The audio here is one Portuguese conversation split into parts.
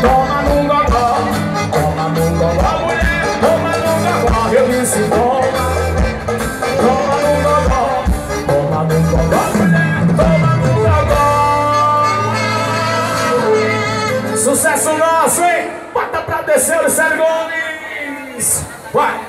Toma no gogó, toma no gogó, mulher, toma no gogó, eu disse toma. Toma no gogó, toma no gogó, mulher, toma no gogó. Sucesso nosso, hein? Bota pra descer o Sérgio Gomes. Vai.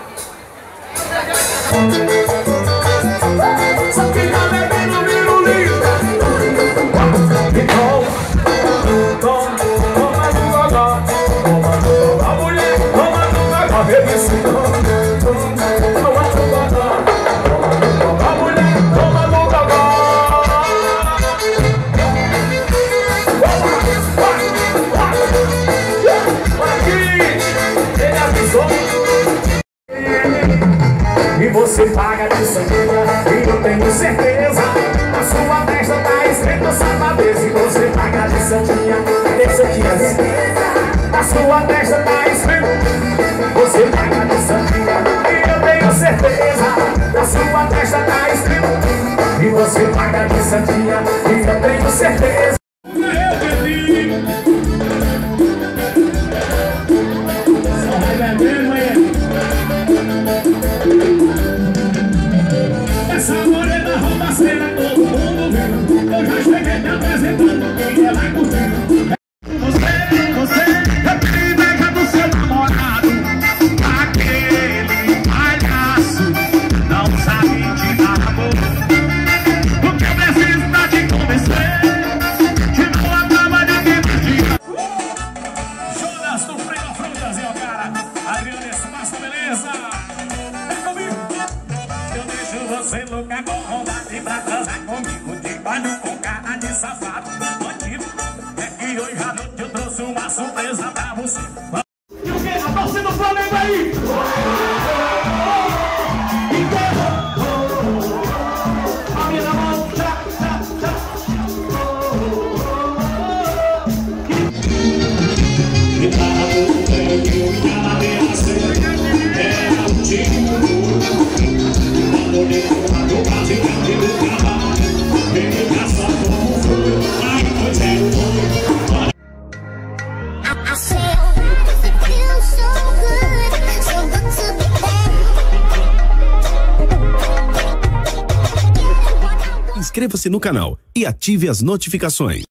Você paga de sanguinha E eu tenho certeza. Na sua testa tá escrito safadez E você paga de santinha. Tem santinhas Na sua testa tá escrito Você paga de santinha. E eu tenho certeza. Na sua testa tá escrito E você paga de santinha. E eu tenho certeza você louca com vontade pra transar comigo De banho com cara de safado, bandido É que hoje à noite eu trouxe uma surpresa pra você Inscreva-se no canal e ative as notificações.